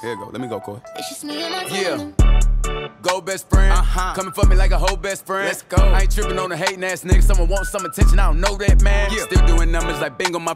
Here you go. Let me go, Coy. It's just me Yeah. Go best friend. Uh-huh. Coming for me like a whole best friend. Let's go. I ain't tripping on the hating ass nigga. Someone wants some attention. I don't know that man. Yeah. Still doing numbers like bingo. My